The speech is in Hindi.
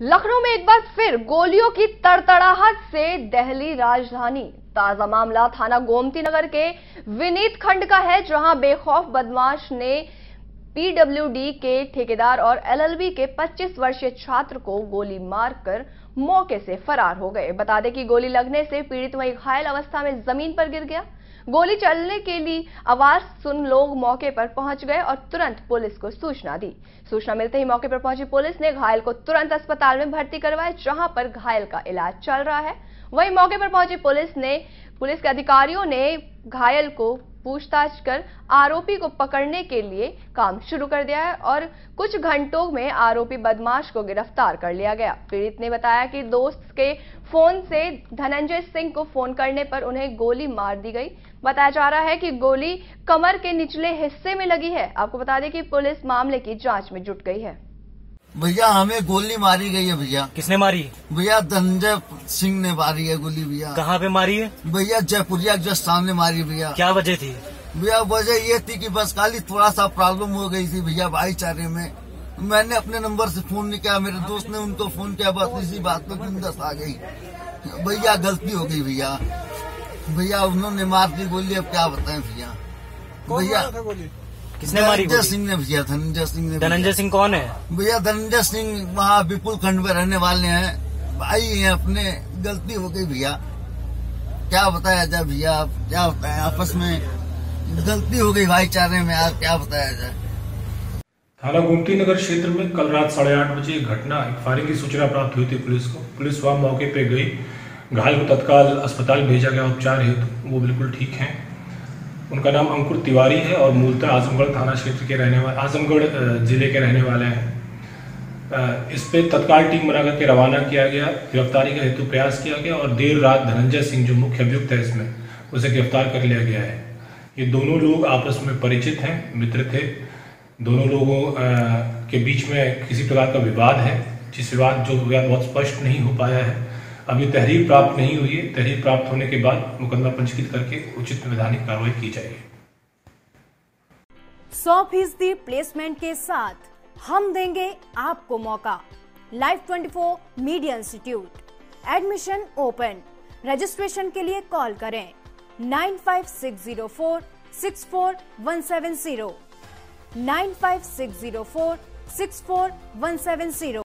लखनऊ में एक बार फिर गोलियों की तड़तड़ाहट से दहली राजधानी। ताज़ा मामला थाना गोमती नगर के विनीत खंड का है, जहाँ बेखौफ बदमाश ने पीडब्ल्यूडी के ठेकेदार और एलएलबी के 25 वर्षीय छात्र को गोली मारकर मौके से फरार हो गए। बता दें कि गोली लगने से पीड़ित वही घायल अवस्था में ज़मीन पर गिर गया। गोली चलने के लिए आवाज़ सुन लोग मौके पर पहुँच गए और तुरंत पुलिस को सूचना दी। सूचना मिलते ही मौके पर पहुँची पुलिस ने घायल को तुरंत अस्पताल में भर्ती करवाया, जहाँ पर घायल का इलाज चल रहा है। वहीं मौके पर पहुँची पुलिस ने पुलिस के अधिकारियों ने घायल को पूछताछ कर आरोपी को पकड़ने के लिए काम शुरू कर दिया है और कुछ घंटों में आरोपी बदमाश को गिरफ़्तार कर लिया गया। पीड़ित ने बताया कि दोस्त के फ़ोन से धनंजय सिंह को फ़ोन करने पर उन्हें गोली मार दी गई। बताया जा रहा है कि गोली कमर के निचले हिस्से में लगी है। आपको बता दें कि पुलिस मामले की जाँच में जुट गई है। भैया हमें गोली मारी गई है भैया। किसने मारी? भैया धनजय सिंह ने मारी है गोली भैया। कहाँ पे मारी है? भैया जयपुरिया जस्ट सामने मारी भैया। क्या वजह थी? भैया वजह ये थी कि बस खाली थोड़ा सा प्रॉब्लम हो गई थी भैया भाईचारे में। मैंने अपने नंबर से फ़ोन नहीं किया मेरे दोस्त ने उनको फ़ोन किया बस इसी बात पे बिंदस आ गई। भैया गलती हो गई भैया। भैया उन्होंने मार दी गोली अब क्या बताएँ भैया? भैया किसने मारी धनंजय गोली? सिंह ने भैया धनंजय सिंह ने धनंजय सिंह कौन है? भैया धनंजय सिंह वहाँ विपुल खंड में रहने वाले हैं। भाई हैं अपने गलती हो गई भैया। क्या बताया जाए भैया अब क्या बताया आपस में गलती हो गई भाईचारे में आप क्या बताया जाए? थाना गोमती नगर क्षेत्र में कल रात साढ़े आठ बजे एक घटना एक फायरिंग की सूचना प्राप्त हुई थी पुलिस को। पुलिस वहाँ मौके पे गई। घायल को तत्काल अस्पताल भेजा गया। उपचार हेतु वो बिल्कुल ठीक हैं। उनका नाम अंकुर तिवारी है और मूलतः आजमगढ़ थाना क्षेत्र के रहने वाले आजमगढ़ ज़िले के रहने वाले हैं। इस पे तत्काल टीम बना करके रवाना किया गया, गिरफ्तारी का हेतु प्रयास किया गया और देर रात धनंजय सिंह, जो मुख्य अभियुक्त है इसमें, उसे गिरफ़्तार कर लिया गया है। ये दोनों लोग आपस में परिचित हैं, मित्र थे। दोनों लोगों के बीच में किसी प्रकार का विवाद है, जिस विवाद जो विवाद बहुत स्पष्ट नहीं हो पाया है। अभी तहरीर प्राप्त नहीं हुई है। तहरीर प्राप्त होने के बाद मुकदमा पंजीकृत करके उचित वैधानिक कार्रवाई की जाएगी। सौ फ़ीसदी प्लेसमेंट के साथ हम देंगे आपको मौका। Live 24 media institute admission open registration के लिए कॉल करें। Nine five six zero four six four one seven zero nine five six zero four six four one seven zero